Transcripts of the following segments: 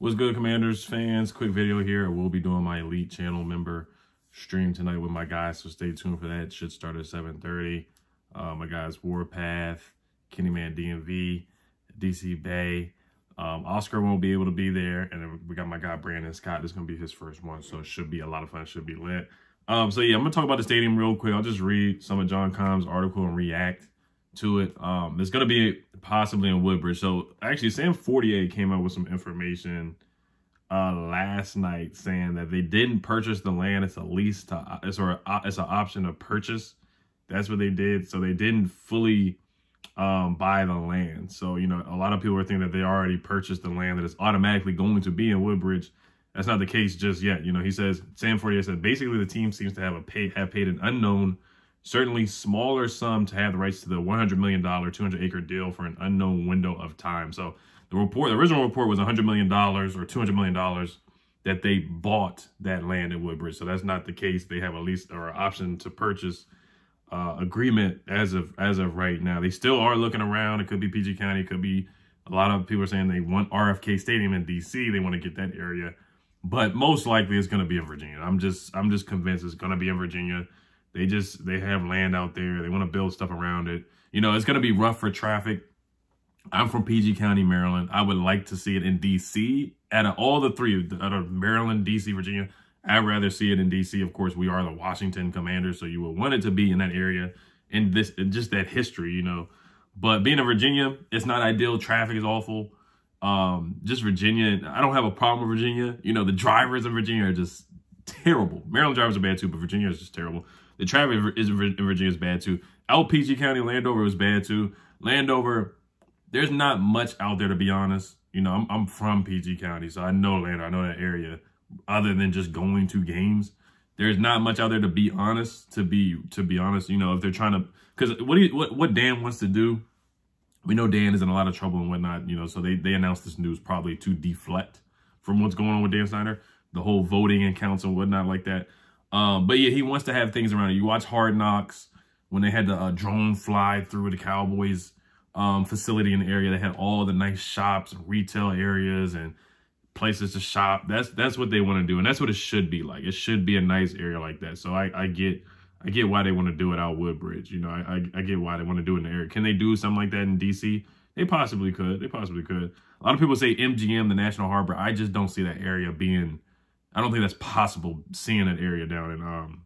What's good, Commanders fans? Quick video here. I will be doing my Elite channel member stream tonight with my guys, so stay tuned for that. It should start at 7.30. Uh, my guys, Warpath, Kenny Man DMV, DC Bay. Um, Oscar won't be able to be there, and we got my guy Brandon Scott. This is going to be his first one, so it should be a lot of fun. It should be lit. Um, so, yeah, I'm going to talk about the stadium real quick. I'll just read some of John Keim's article and react to it. Um, it's going to be possibly in Woodbridge. So actually, Sam Fortier came up with some information uh, last night saying that they didn't purchase the land. It's a lease to it's or it's an option to purchase. That's what they did. So they didn't fully um, buy the land. So you know, a lot of people are thinking that they already purchased the land that is automatically going to be in Woodbridge. That's not the case just yet. You know, he says Sam Fortier said basically the team seems to have a pay have paid an unknown certainly smaller sum to have the rights to the $100 million, 200 acre deal for an unknown window of time. So the report, the original report was $100 million or $200 million that they bought that land in Woodbridge. So that's not the case. They have a lease or option to purchase uh, agreement as of as of right now. They still are looking around. It could be PG County. It could be a lot of people are saying they want RFK Stadium in DC. They want to get that area, but most likely it's going to be in Virginia. I'm just I'm just convinced it's going to be in Virginia. They just they have land out there. They want to build stuff around it. You know, it's going to be rough for traffic. I'm from PG County, Maryland. I would like to see it in D.C. Out of all the three, out of Maryland, D.C., Virginia, I'd rather see it in D.C. Of course, we are the Washington Commanders, so you would want it to be in that area and this just that history, you know. But being in Virginia, it's not ideal. Traffic is awful. Um, just Virginia, I don't have a problem with Virginia. You know, the drivers in Virginia are just terrible. Maryland drivers are bad too, but Virginia is just terrible. The traffic is in Virginia is bad too. LPG County, Landover was bad too. Landover, there's not much out there to be honest. You know, I'm, I'm from PG County, so I know Landover. I know that area. Other than just going to games, there's not much out there to be honest. To be to be honest, you know, if they're trying to, because what do you, what what Dan wants to do, we know Dan is in a lot of trouble and whatnot. You know, so they they announced this news probably to deflect from what's going on with Dan Snyder, the whole voting and counts and whatnot like that. Um, but yeah, he wants to have things around it. You watch Hard Knocks when they had the uh, drone fly through the Cowboys um, facility in the area. They had all the nice shops and retail areas and places to shop. That's that's what they want to do, and that's what it should be like. It should be a nice area like that. So I, I get I get why they want to do it out Woodbridge. You know, I, I, I get why they want to do it in the area. Can they do something like that in DC? They possibly could. They possibly could. A lot of people say MGM, the National Harbor. I just don't see that area being I don't think that's possible seeing that area down in um,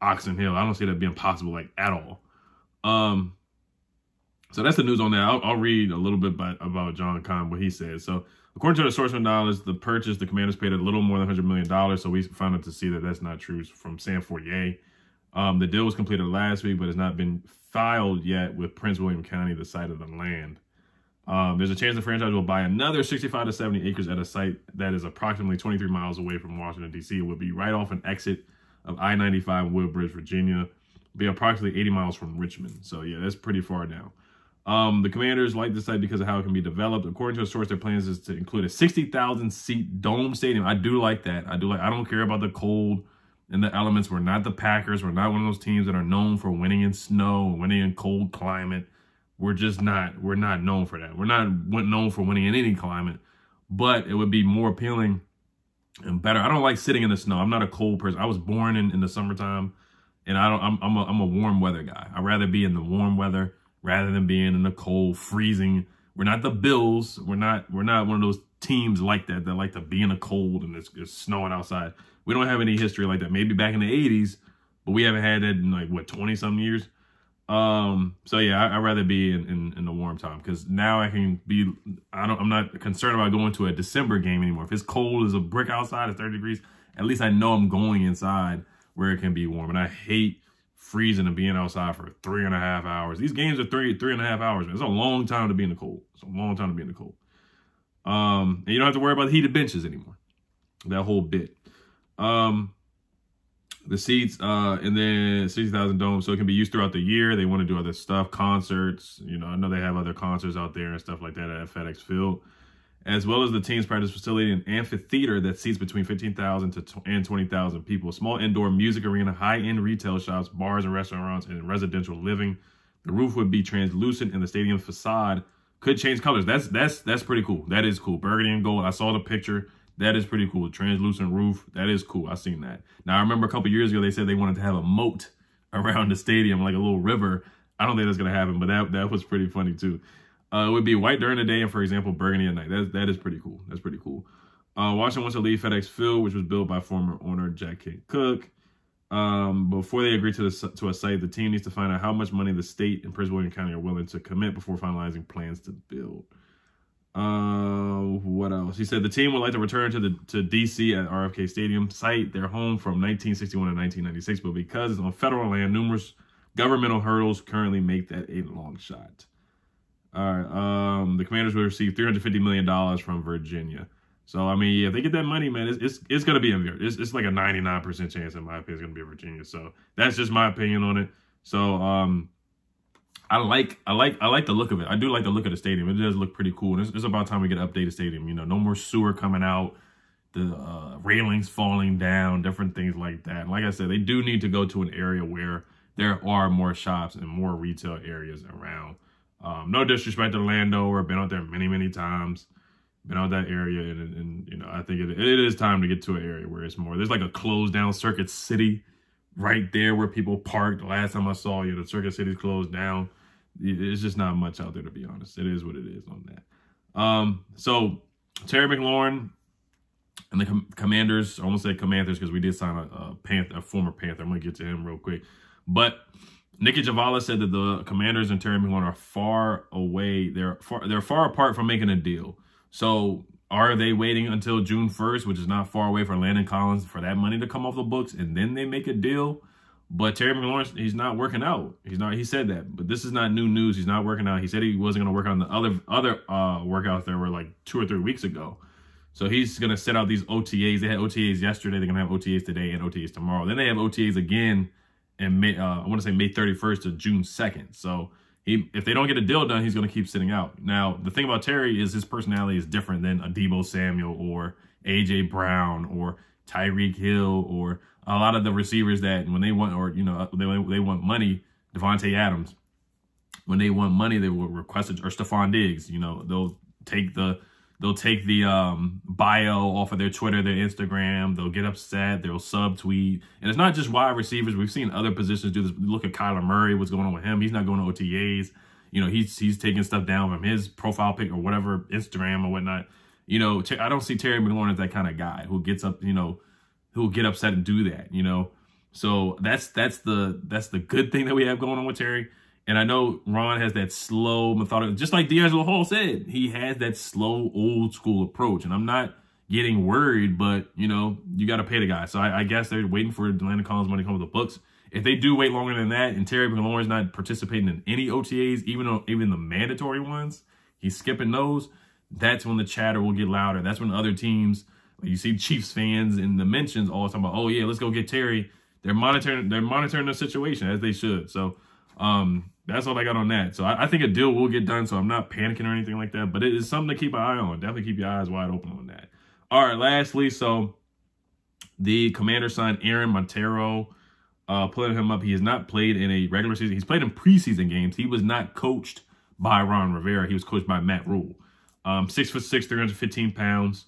Oxon Hill. I don't see that being possible like at all. Um, so that's the news on that. I'll, I'll read a little bit by, about John Keim, what he said. So according to the source from dollars, the purchase, the commanders paid a little more than $100 million. So we found out to see that that's not true from Sam Fortier. Um, the deal was completed last week, but has not been filed yet with Prince William County, the site of the land. Um, there's a chance the franchise will buy another 65 to 70 acres at a site that is approximately 23 miles away from Washington, D.C. It would be right off an exit of I-95 Woodbridge, Virginia. Be approximately 80 miles from Richmond. So, yeah, that's pretty far down. Um, the commanders like the site because of how it can be developed. According to a source, their plans is to include a 60,000 seat dome stadium. I do like that. I do like. I don't care about the cold and the elements. We're not the Packers. We're not one of those teams that are known for winning in snow, winning in cold climate. We're just not, we're not known for that. We're not known for winning in any climate, but it would be more appealing and better. I don't like sitting in the snow. I'm not a cold person. I was born in, in the summertime and I don't, I'm, I'm a, I'm a warm weather guy. I'd rather be in the warm weather rather than being in the cold, freezing. We're not the Bills. We're not, we're not one of those teams like that that like to be in the cold and it's, it's snowing outside. We don't have any history like that. Maybe back in the 80s, but we haven't had that in like, what, 20 some years? Um, so yeah, I, would rather be in, in, in, the warm time because now I can be, I don't, I'm not concerned about going to a December game anymore. If it's cold as a brick outside, it's 30 degrees, at least I know I'm going inside where it can be warm. And I hate freezing and being outside for three and a half hours. These games are three, three and a half hours. Man. It's a long time to be in the cold. It's a long time to be in the cold. Um, and you don't have to worry about the heated benches anymore. That whole bit. Um, the seats, uh, and then 60,000 dome, so it can be used throughout the year. They want to do other stuff, concerts. You know, I know they have other concerts out there and stuff like that at FedEx Field, as well as the team's practice facility and amphitheater that seats between 15,000 to and 20,000 people. Small indoor music arena, high-end retail shops, bars and restaurants, and residential living. The roof would be translucent, and the stadium facade could change colors. That's that's that's pretty cool. That is cool. Burgundy and gold. I saw the picture. That is pretty cool. Translucent roof. That is cool. I've seen that. Now I remember a couple years ago they said they wanted to have a moat around the stadium, like a little river. I don't think that's gonna happen, but that that was pretty funny too. Uh, it would be white during the day and, for example, burgundy at night. That that is pretty cool. That's pretty cool. Uh, Washington wants to leave FedEx Field, which was built by former owner Jack Kent Cooke. Um, before they agree to the, to a site, the team needs to find out how much money the state and Prince William County are willing to commit before finalizing plans to build. Uh, what else? He said the team would like to return to the to DC at RFK Stadium site, their home from 1961 to 1996, but because it's on federal land, numerous governmental hurdles currently make that a long shot. All right. Um, the Commanders will receive 350 million dollars from Virginia. So I mean, if they get that money, man, it's it's, it's gonna be in. It's, it's like a 99 percent chance, in my opinion, it's gonna be Virginia. So that's just my opinion on it. So um, I like I like I like the look of it. I do like the look of the stadium. It does look pretty cool. And it's, it's about time we get an updated stadium. You know, no more sewer coming out, the uh, railings falling down, different things like that. And like I said, they do need to go to an area where there are more shops and more retail areas around. Um, no disrespect to Landover. Been out there many many times been out that area and, and you know i think it, it is time to get to an area where it's more there's like a closed down circuit city right there where people parked last time i saw you the circuit city's closed down it's just not much out there to be honest it is what it is on that um so terry mclaurin and the com- commanders i won't say commanders because we did sign a, a panther a former panther i'm gonna get to him real quick but Nicki Jhabvala said that the Commanders and Terry McLaurin are far away. They're far, they're far apart from making a deal. So are they waiting until June 1st, which is not far away for Landon Collins, for that money to come off the books and then they make a deal? But Terry McLaurin, he's not working out. He's not. He said that, but this is not new news. He's not working out. He said he wasn't going to work on the other other uh, workouts that were like two or three weeks ago. So he's going to set out these OTAs. They had OTAs yesterday. They're going to have OTAs today and OTAs tomorrow. Then they have OTAs again, and May, uh, I want to say May 31st to June 2nd. So he, if they don't get a deal done, he's going to keep sitting out. Now, the thing about Terry is his personality is different than a Deebo Samuel or AJ Brown or Tyreek Hill or a lot of the receivers that when they want or you know they they want money, Davante Adams. When they want money, they will request it or Stefon Diggs. You know they'll take the they'll take the um, bio off of their Twitter, their Instagram. They'll get upset. They'll subtweet. And it's not just wide receivers. We've seen other positions do this. Look at Kyler Murray. What's going on with him? He's not going to OTAs. You know, he's he's taking stuff down from his profile pic or whatever, Instagram or whatnot. You know, I don't see Terry McLaurin as that kind of guy who gets up, you know, who'll get upset and do that, you know. So that's that's the that's the good thing that we have going on with Terry. And I know Ron has that slow, methodical, just like DeAngelo Hall said, he has that slow, old school approach. And I'm not getting worried, but, you know, you got to pay the guy. So I, I, guess they're waiting for Landon Collins money to come with the books. If they do wait longer than that and Terry McLaurin's not participating in any OTAs, even though, even the mandatory ones, he's skipping those, that's when the chatter will get louder. That's when other teams, like you see Chiefs fans in the mentions all time about, oh, yeah, let's go get Terry. They're monitoring, they're monitoring the situation as they should. So um, that's all I got on that. So I, I, think a deal will get done. So I'm not panicking or anything like that. But it is something to keep an eye on. Definitely keep your eyes wide open on that. All right. Lastly, so the commander signed Aaron Monteiro. uh, putting him up. He has not played in a regular season. He's played in preseason games. He was not coached by Ron Rivera. He was coached by Matt Rhule. Um, six foot six, 315 pounds,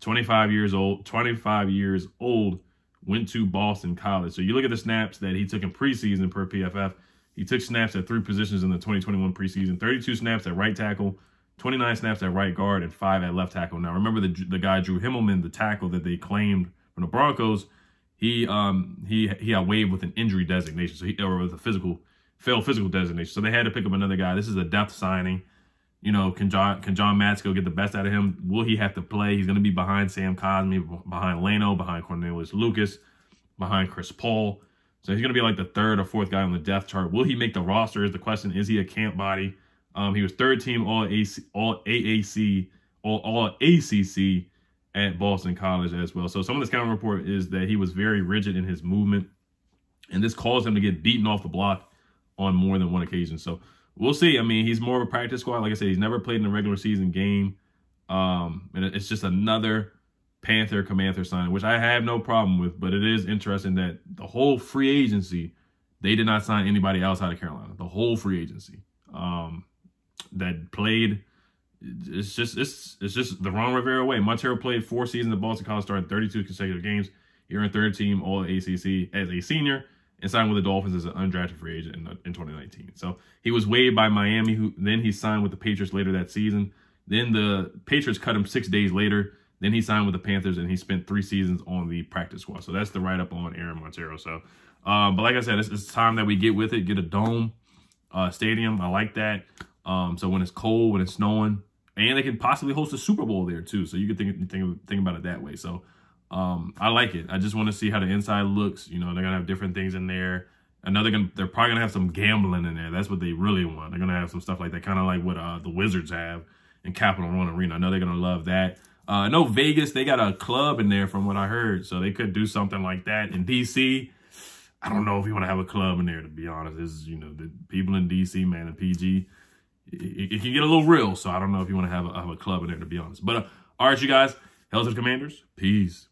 25 years old, 25 years old, went to Boston College. So you look at the snaps that he took in preseason per PFF. He took snaps at three positions in the 2021 preseason 32 snaps at right tackle, 29 snaps at right guard, and five at left tackle. Now, remember the, the guy, Drew Himmelman, the tackle that they claimed from the Broncos, he um he he got waived with an injury designation, so he or with a physical failed physical designation. So they had to pick up another guy. This is a depth signing. You know, can John can John Matsko get the best out of him? Will he have to play? He's going to be behind Sam Cosmi, behind Leno, behind Cornelius Lucas, behind Chris Paul. So he's going to be like the third or fourth guy on the depth chart. Will he make the roster? Is the question. Is he a camp body? Um, he was third team all AC, all AAC, all, all ACC at Boston College as well. So some of this counter report is that he was very rigid in his movement, and this caused him to get beaten off the block on more than one occasion. So we'll see. I mean, he's more of a practice squad. Like I said, he's never played in a regular season game. Um, and it's just another Panther Commander signing, which I have no problem with, but it is interesting that the whole free agency, they did not sign anybody outside of Carolina. The whole free agency um, that played it's just it's it's just the Ron Rivera way. Monteiro played four seasons at Boston College, started 32 consecutive games. He earned third team All ACC as a senior and signed with the Dolphins as an undrafted free agent in, in 2019. So he was waived by Miami. Who then he signed with the Patriots later that season. Then the Patriots cut him six days later. Then he signed with the Panthers and he spent three seasons on the practice squad. So that's the write up on Aaron Monteiro. So, um, but like I said, it's, it's, time that we get with it, get a dome uh, stadium. I like that. Um, so when it's cold, when it's snowing, and they can possibly host a Super Bowl there too. So you can think think think about it that way. So um, I like it. I just want to see how the inside looks. You know, they're gonna have different things in there. Another, gonna, they're probably gonna have some gambling in there. That's what they really want. They're gonna have some stuff like that, kind of like what uh, the Wizards have in Capital One Arena. I know they're gonna love that. Uh, no, Vegas, they got a club in there from what I heard, so they could do something like that in DC. I don't know if you want to have a club in there, to be honest. this Is you know the people in DC, man, and PG it, it, can get a little real. So I don't know if you want to have a, have a club in there, to be honest. But uh, all right, you guys, Hail and Commanders. Peace.